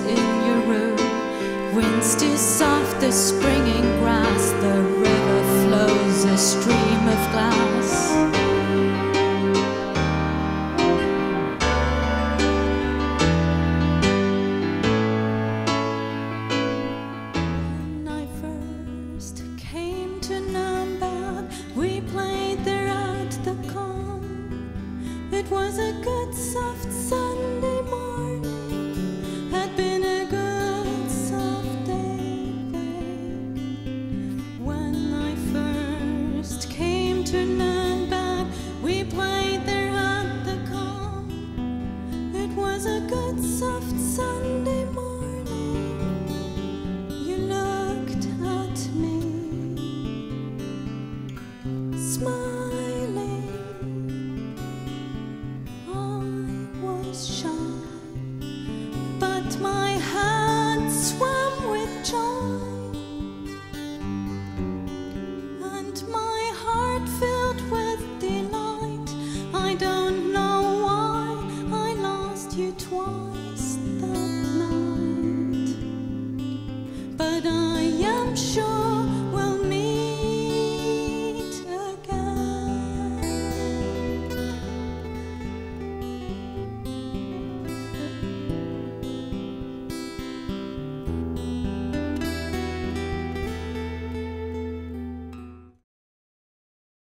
in your room. Winds too soft, the springing grass, the river flows a stream of glass. When I first came to we played there at the. It was a good soft I